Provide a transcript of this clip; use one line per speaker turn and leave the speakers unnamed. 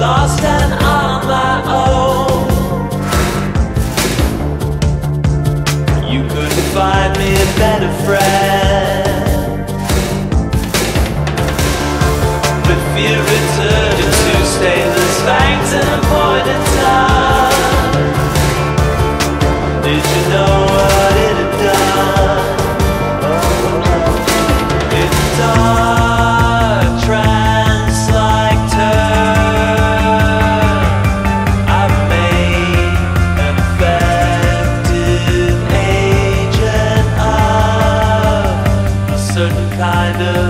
lost and on my own. You couldn't find me a better friend. But fear returned to stainless and agent